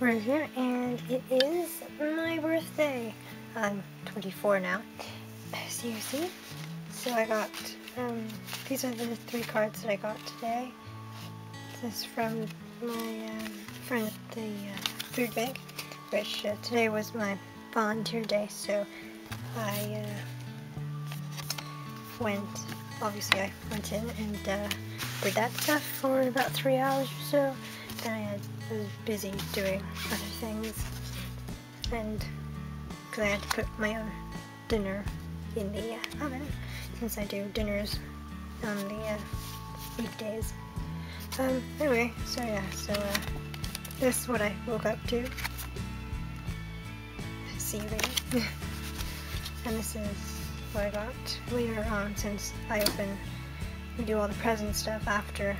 we're here, and it is my birthday. I'm 24 now, as you see. So I got, um, these are the three cards that I got today. This is from my um, friend at the uh, food bank, which uh, today was my volunteer day, so I uh, went, obviously I went in and uh, did that stuff for about three hours or so. Then I, had, I was busy doing other things, and because I had to put my own dinner in the uh, oven, since I do dinners on the uh, weekdays. Um, anyway, so yeah, so uh, this is what I woke up to. See you later. and this is what I got later on since I open, we do all the present stuff after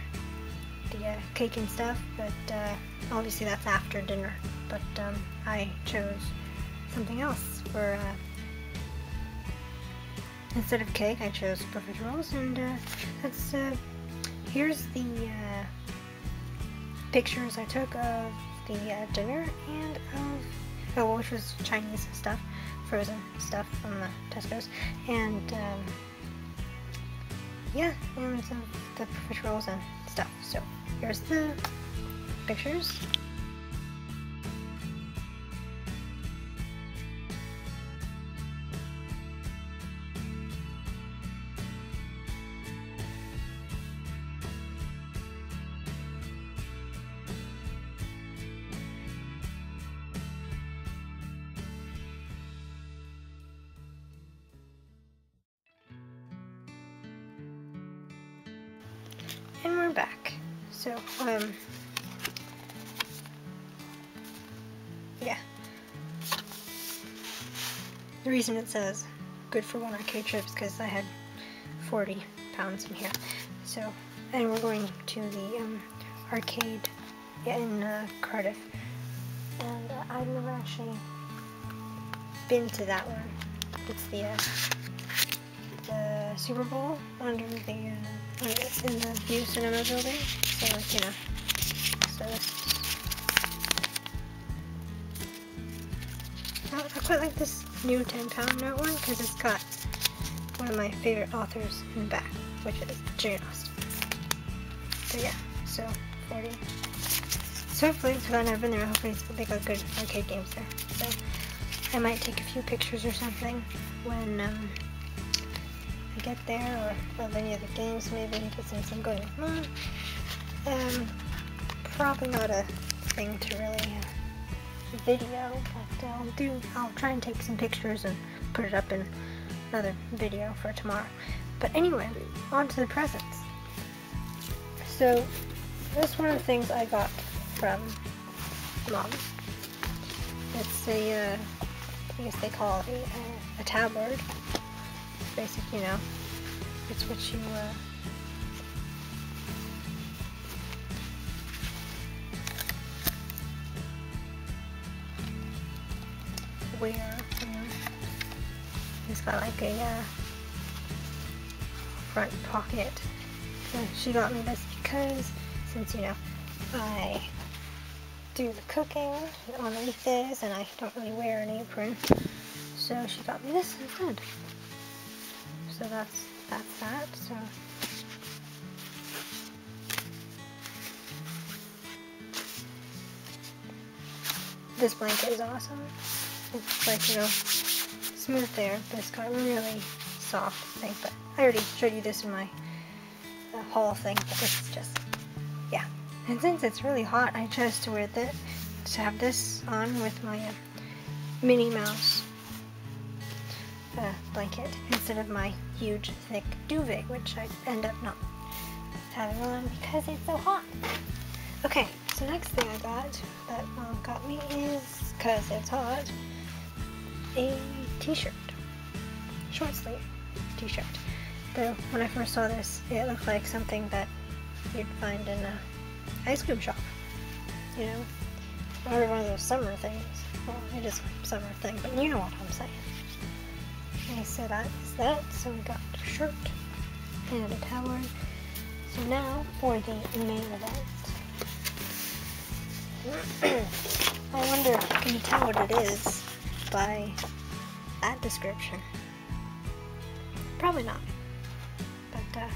the uh, cake and stuff, but uh, obviously that's after dinner. But um, I chose something else for, uh, instead of cake, I chose profiteroles, and uh, that's, uh, here's the pictures I took of the dinner and of, oh, which was Chinese stuff, frozen stuff from the Tesco's, and um, yeah, and some the profiteroles and stuff. So here's the pictures. Back. So, um, yeah. The reason it says good for one arcade trip is because I had 40 pounds in here. So, and we're going to the um, arcade in uh, Cardiff. And uh, I've never actually been to that one. It's the, uh, the Super Bowl under the, uh, in the Vue Cinema building. So, you know, so I, I quite like this new 10 pound note one because it's got one of my favorite authors in the back, which is Jane Austen. So yeah, so 40. So hopefully, because I've been there, hopefully they got good arcade games there. So I might take a few pictures or something when um, Get there, or of any of the games maybe, because since I'm going with mom. Um, probably not a thing to really uh, video, but I'll do, I'll try and take some pictures and put it up in another video for tomorrow. But anyway, on to the presents. So, this is one of the things I got from mom. It's a, uh, I guess they call it a, a tabloid. Basically, you know, it's what you, uh, wear. You know. It's got like a uh, front pocket. So she got me this because since you know I do the cooking underneath this and I don't really wear an apron. So she got me this instead. So that's that's that. So this blanket is awesome. It's like, you know, smooth there, but it's got really soft thing. But I already showed you this in my uh, haul thing, but this is just, yeah. And since it's really hot, I chose to wear this, to have this on with my uh, Minnie Mouse uh, blanket instead of my huge thick duvet, which I end up not having on because it's so hot. Okay, so next thing I got that mom got me is, because it's hot, a t-shirt. Short sleeve t-shirt. Though when I first saw this, it looked like something that you'd find in a ice cream shop. You know? Or one of those summer things. Well, it is a summer thing, but you know what I'm saying. Okay, so that is that. So we got a shirt and a towel. So now for the main event. I wonder if you can tell what it is by that description. Probably not. But uh,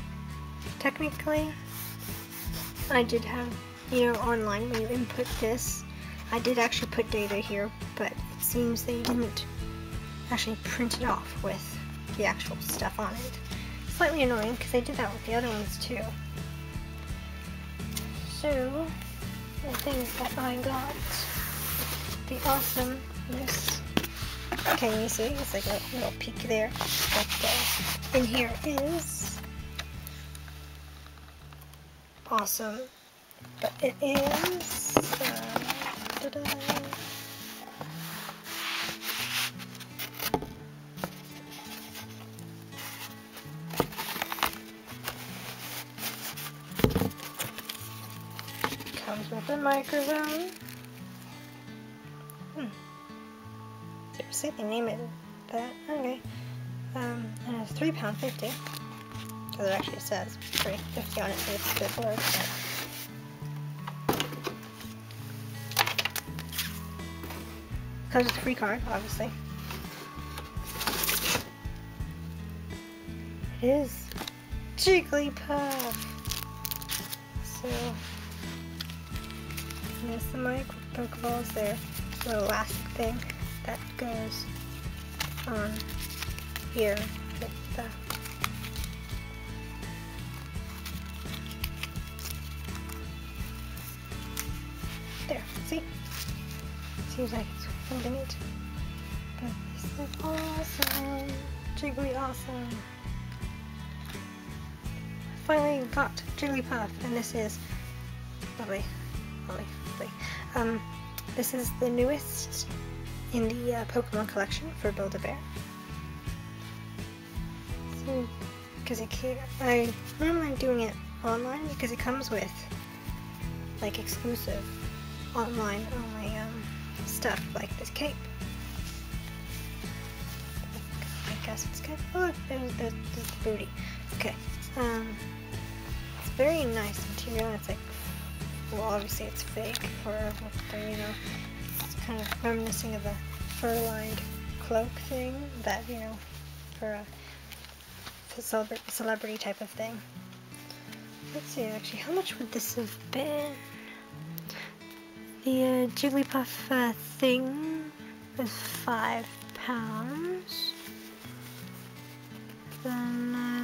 technically, I did have, you know, online when you input this, I did actually put data here, but it seems they didn't actually print it off with the actual stuff on it. Slightly annoying because they did that with the other ones too. So, the things that I got, the awesomeness. Can you see, it's like a little peek there. But uh, here is awesome, but it is. Uh, a microphone. Hmm. Seriously, they name it that. Okay. Um, and it's three pound fifty. Because it actually says three fifty on it, so it's blurred. But comes with a free card, obviously. It is Jigglypuff. So the mic Pokeballs there. The elastic thing that goes on here with the there, see? Seems like it's holding it. But this is awesome. Jiggly awesome. Finally got Jigglypuff and this is lovely. Um this is the newest in the uh, Pokemon collection for Build-A-Bear. So, because it came, I normally I'm doing it online because it comes with like exclusive online only um, stuff like this cape. I guess it's good. Oh, look, there's the, there's the booty. Okay. Um, it's very nice material. It's like, well, obviously it's fake for you know, it's kind of reminiscing of the fur-lined cloak thing that, you know, for a celebrity type of thing. Let's see, actually, how much would this have been? The uh, Jigglypuff uh, thing was five pounds. Then, um,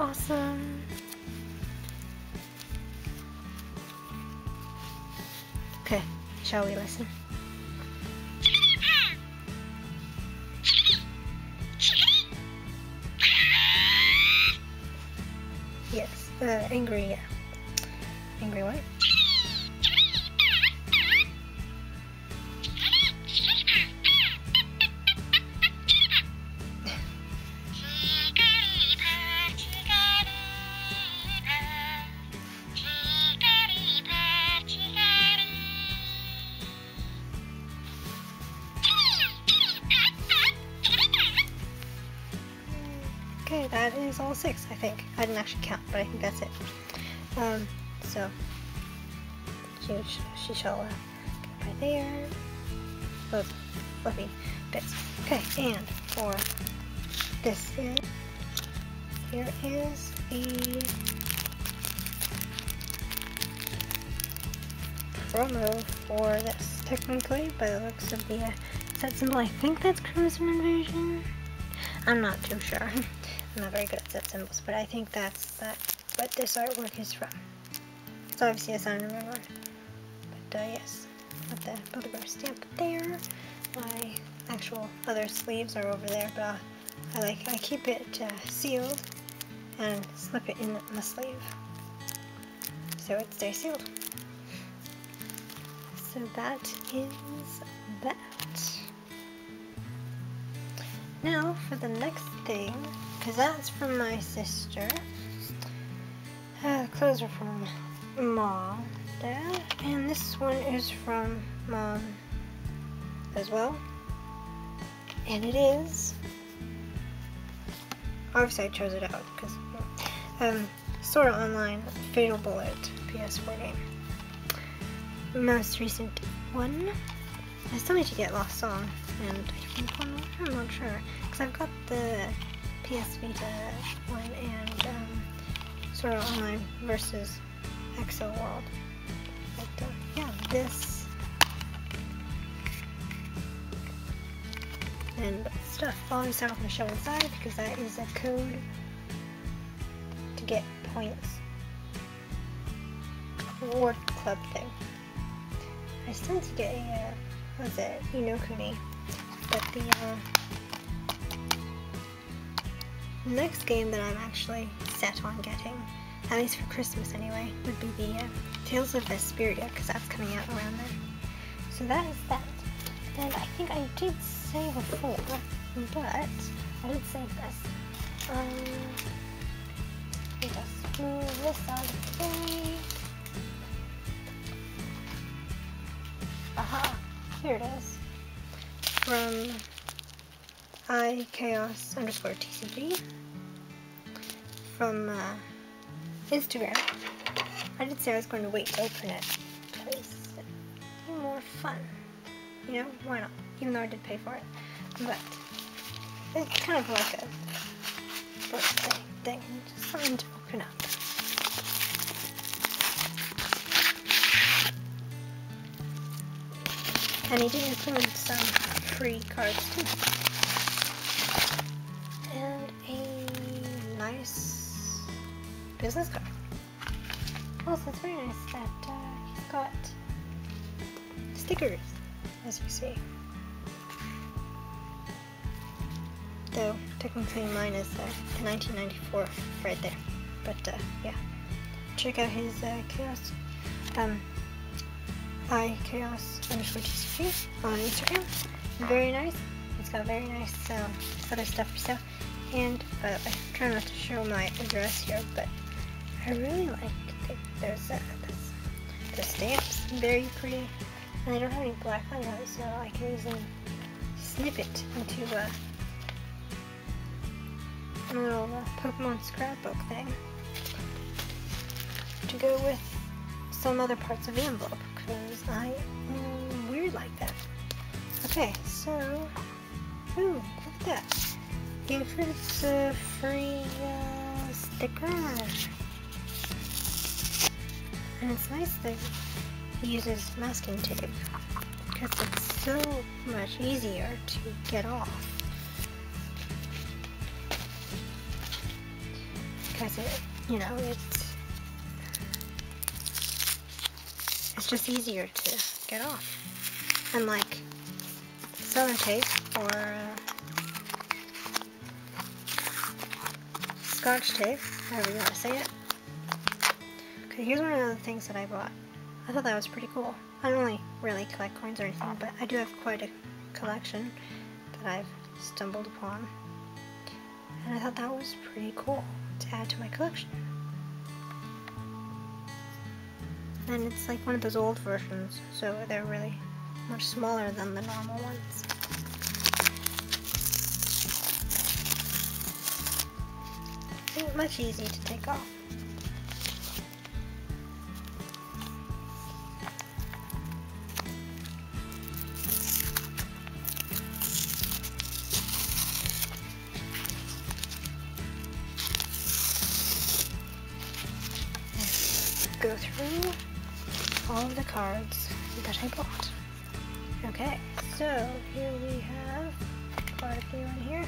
Awesome. Okay, shall we listen? Yes, uh, angry, yeah. Angry what? She, she shall uh, go by there. Those fluffy bits. Okay, and for this is, here is the promo for this. Technically, by the looks of the uh, set symbol, I think that's Crimson Invasion. I'm not too sure. I'm not very good at set symbols, but I think that's that what this artwork is from. It's obviously a sign of. But uh, yes, got the Build-A-Bear stamp there. My actual other sleeves are over there, but uh, I like I keep it uh, sealed and slip it in the sleeve so it stays sealed. So that is that. Now for the next thing, because that's from my sister. Uh, the clothes are from mom, dad, and this one is from mom as well. And it is. Obviously, I chose it out because um, Sword Art Online Fatal Bullet PS4 game. Most recent one. I still need to get Lost Song, and I think one more. I'm not sure because I've got the PS Vita one and um, Sword Art Online versus Accel World. This and stuff. Start off my show inside because that is a code to get points. Reward club thing. I still need to get a, uh, what is it, Ni no Kuni. But the, uh, next game that I'm actually set on getting, at least for Christmas anyway, would be the uh, Tales of Vesperia, because that's coming out around then. So that is that. And I think I did say before, but I did save this. Um, just move this out of the way. Aha, here it is. From ikaos underscore TCG from uh, Instagram. I did say I was going to wait to open it it'd be more fun. You know, why not? Even though I did pay for it. But it's kind of like a birthday thing, just something to open up. And he did include some free cards too. Business card. Also, it's very nice that uh, he's got stickers, as you see. Though, technically mine is uh, the 1994 right there. But, uh, yeah. Check out his uh, chaos. Um, ikaos underscore TCG on Instagram. Very nice. It's got very nice um, other stuff for sale. And way, I'm trying not to show my address here, but I really like the, there's uh, the stamps. Very pretty. And I don't have any black on those, so I can easily snip it into a little uh, Pokemon scrapbook thing to go with some other parts of the envelope because I am weird like that. Okay, so, ooh, look at that. Give us a free uh, sticker. And it's nice that he uses masking tape because it's so much easier to get off. Because it, you know, it's it's just easier to get off. Unlike sellotape or uh, scotch tape, however you want to say it. Here's one of the things that I bought. I thought that was pretty cool. I don't really, really collect coins or anything, but I do have quite a collection that I've stumbled upon. And I thought that was pretty cool to add to my collection. And it's like one of those old versions, so they're really much smaller than the normal ones. Much easy to take off. Cards that I bought. Okay, so here we have quite a few in here.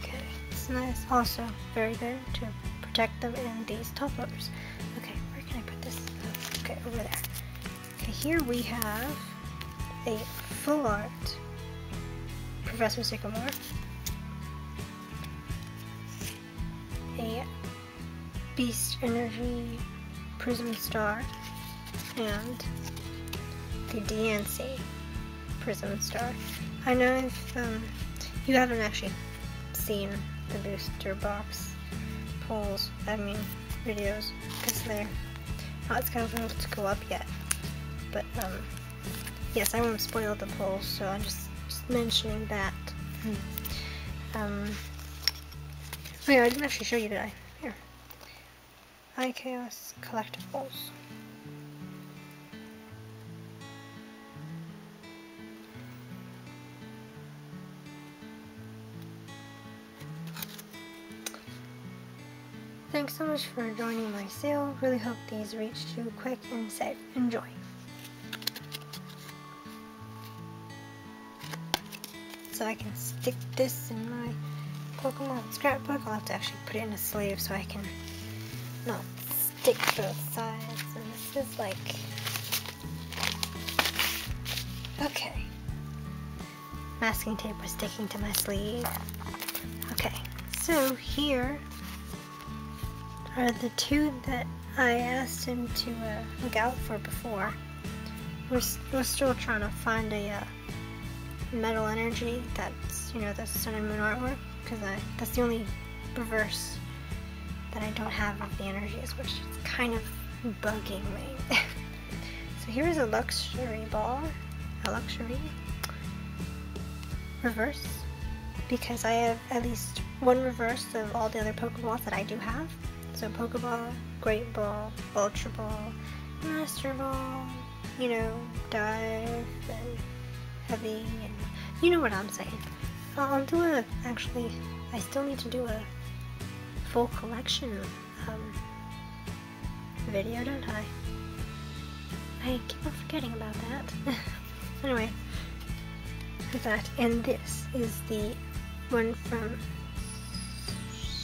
Okay, it's nice. Also, very good to protect them in these top. Okay, where can I put this? Okay, over there. Okay, here we have a full art Professor Sycamore. A Beast Energy Prism Star and the Diancie Prism Star. I know if um, you haven't actually seen the booster box polls, I mean videos, because they're not scheduled to go up yet. But um, yes, I won't spoil the polls, so I'm just, just mentioning that. Um, oh yeah, I didn't actually show you, did I? iKaos Collectibles. Thanks so much for joining my sale. Really hope these reached you quick and safe. Enjoy. So I can stick this in my Pokemon scrapbook. I'll have to actually put it in a sleeve so I can not stick both sides. And this is like... Okay. Masking tape was sticking to my sleeve. Okay, so here are the two that I asked him to uh, look out for before. We're, we're still trying to find a uh, metal energy that's, you know, the sun and moon artwork, because that's the only reverse don't have the energies, which is kind of bugging me. so here's a luxury ball, a luxury reverse, because I have at least one reverse of all the other Pokeballs that I do have. So Pokeball, Great Ball, Ultra Ball, Master Ball, you know, Dive, and Heavy, and you know what I'm saying. I'll do a, actually, I still need to do a full collection um, video, don't I? I keep on forgetting about that. anyway, that, and this is the one from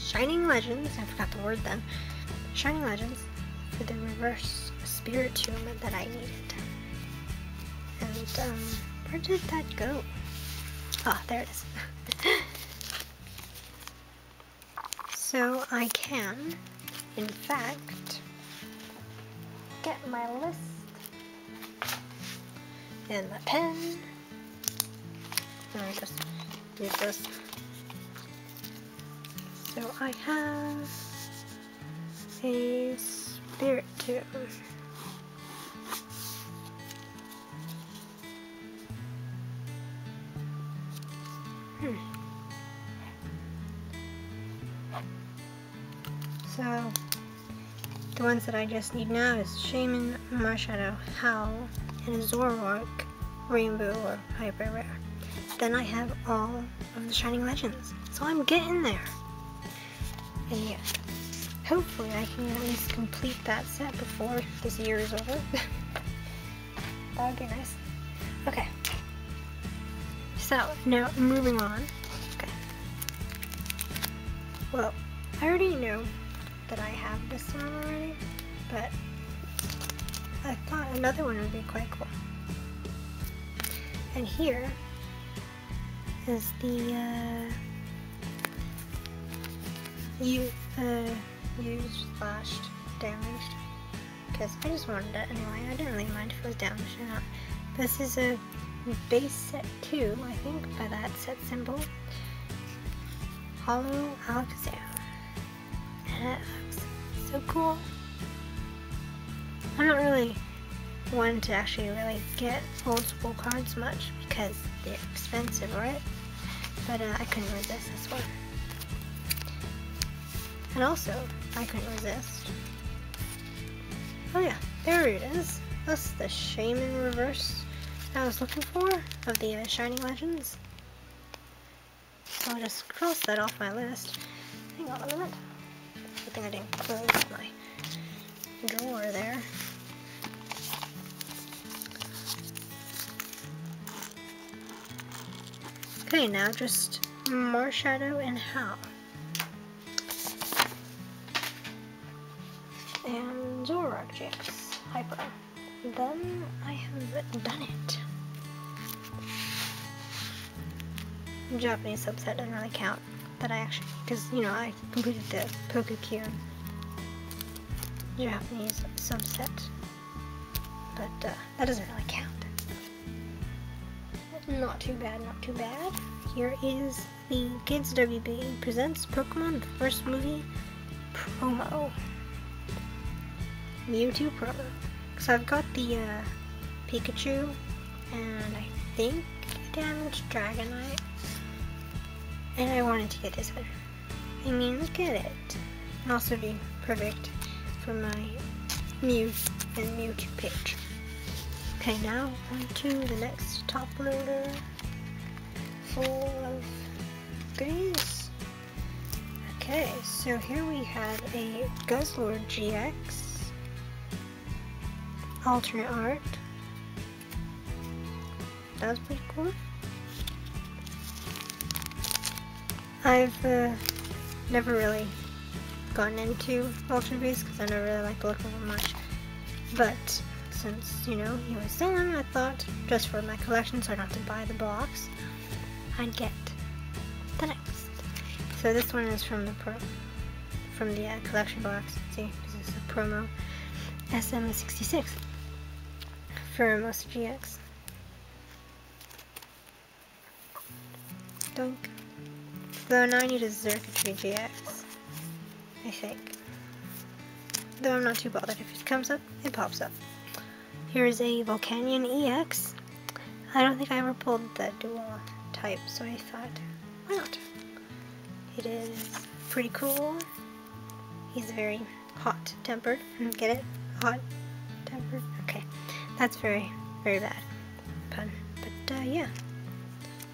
Shining Legends, I forgot the word then, Shining Legends for the reverse Spiritomb that I needed. And, um, where did that go? Ah, there it is. so I can, in fact, get my list and my pen. Let me just use this. So I have a spirit tube. Ones that I just need now is Shaymin, Marshadow, Ho-Oh, and Zoroark, Rainbow or Hyper Rare. Then I have all of the Shining Legends. So I'm getting there. And yeah, hopefully I can at least complete that set before this year is over. that would be nice. Okay. So, now moving on. Okay. Well, I already know that I have this one already, but I thought another one would be quite cool. And here is the uh, you uh, used damaged because I just wanted it anyway. I didn't really mind if it was damaged or not. This is a base set 2, I think, by that set symbol. Holo Alakazam. So cool. I'm not really one to actually really get school cards much because they're expensive, right? But uh, I couldn't resist this one. And also, I couldn't resist. Oh yeah, there it is. That's the Shaymin reverse I was looking for of the uh, Shining Legends. So I'll just cross that off my list. Hang on a minute. I think I didn't close my drawer there. Okay, now just Marshadow and Ho-Oh. and Zoroark GX Hyper. Then I have done it. Japanese subset doesn't really count, but I actually, because, you know, I completed the PokeCure Japanese subset, but uh, that doesn't really count. Not too bad, not too bad. here is the Kids WB presents Pokemon the first movie promo. Mewtwo promo. So I've got the uh, Pikachu and I think damaged Dragonite. And I wanted to get this one. I mean, look at it. And also be perfect for my Mew and Mewtwo page. Okay, now on to the next top loader full of goodies. Okay, so here we have a Guzzlord GX alternate art. That was pretty cool. I've uh, never really gotten into Ultra Beast because I never really liked of at much. But since, you know, he was selling, I thought just for my collection so I don't have to buy the box, I'd get the next. So this one is from the pro from the uh, collection box. See, this is a promo SM66 Pheromosa GX. Though now I need a Xurkitree GX. I think. Though I'm not too bothered. If it comes up, it pops up. Here is a Volcanion EX. I don't think I ever pulled the dual type, so I thought, why not? It is pretty cool. He's very hot tempered. Get it? Hot tempered? Okay. That's very, very bad pun. But uh, yeah.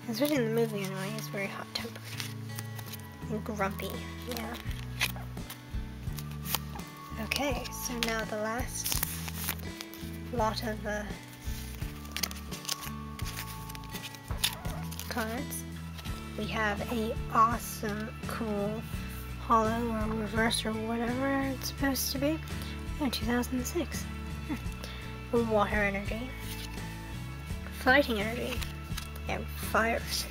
Especially in the movie anyway, he's very hot tempered. And grumpy, yeah. Okay, so now the last lot of uh, cards. We have a awesome, cool holo or reverse or whatever it's supposed to be. in 2006. Hmm. Water energy. Fighting energy. And fire energy.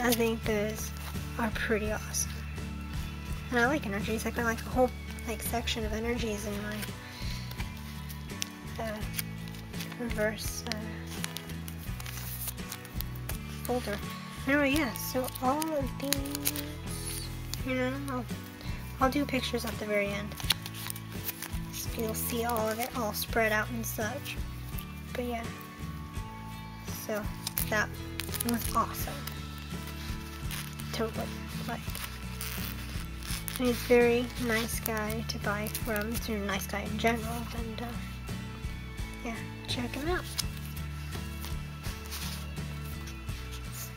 I think those are pretty awesome. And I like energies. I got like a whole like section of energies in my uh, reverse uh, folder. Anyway, yeah, so all of these, you know, I'll, I'll do pictures at the very end. So you'll see all of it all spread out and such. But yeah, so that was awesome. Totally, like, he's a very nice guy to buy from. He's a nice guy in general, and uh, yeah, check him out.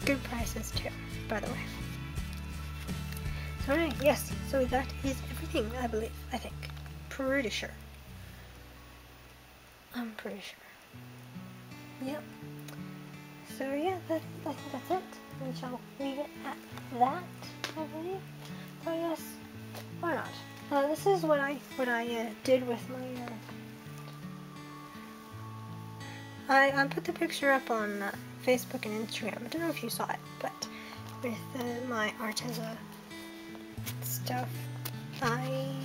Good prices too, by the way. Anyway, yes, so that is everything, I believe, I think. Pretty sure. I'm pretty sure. Yep. So yeah, that, I think that's it. We shall leave it at that, I believe. So yes, why not? Uh, this is what I what I uh, did with my. Uh, I I put the picture up on uh, Facebook and Instagram. I don't know if you saw it, but with uh, my Arteza stuff, I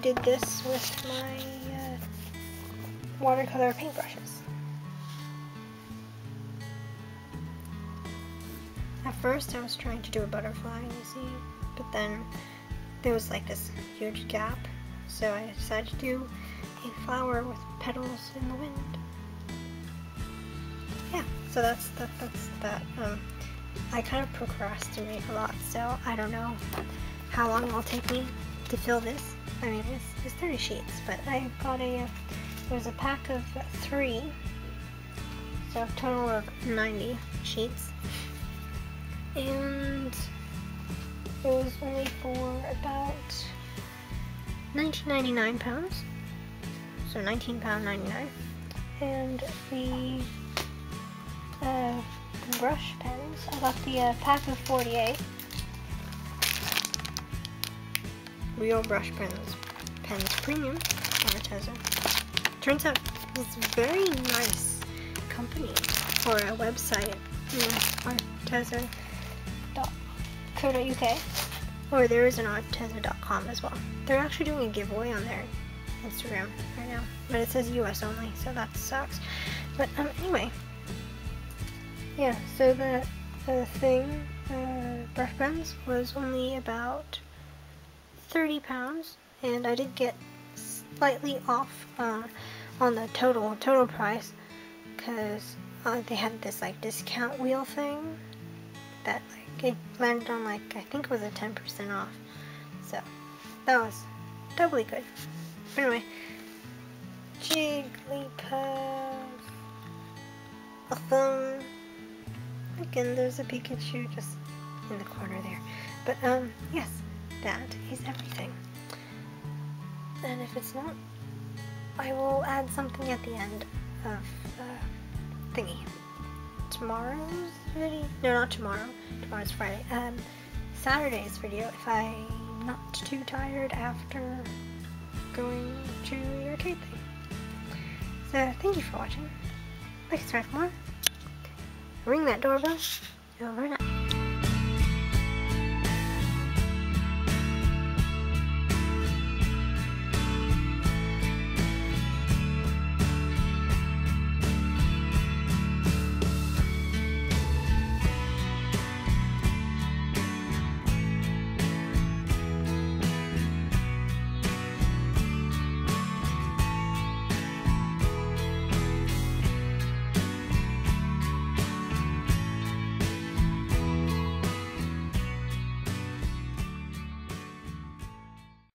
did this with my uh, watercolor paintbrushes. At first I was trying to do a butterfly, you see, but then there was like this huge gap, so I decided to do a flower with petals in the wind. Yeah, so that's that, that's that. Um, I kind of procrastinate a lot, so I don't know how long it'll take me to fill this. I mean, it's, it's 30 sheets, but I got a, there's a pack of three, so a total of 90 sheets. And it was only for about 19.99 pounds, so 19 pound 99. And the, uh, brush pens, I got the uh, pack of 48. Real brush pens, pens premium, Arteza. Turns out it's very nice company for a website, know, Or there is an arteza.com as well. They're actually doing a giveaway on their Instagram right now, but it says US only, so that sucks. But um, anyway, yeah, so the, the thing, uh, brush pens, was only about 30 pounds, and I did get slightly off uh, on the total total price, because uh, they had this like discount wheel thing that like it landed on like I think it was a 10% off, so that was doubly good. Anyway, Jigglypuff, a phone. Again, there's a Pikachu just in the corner there. But, um, yes, that is everything. And if it's not, I will add something at the end of the thingy. Tomorrow's video? No, not tomorrow. Tomorrow's Friday. Um, Saturday's video if I'm not too tired after going to the arcade thing. So, thank you for watching. Like, subscribe for more. Ring that doorbell. Over and out.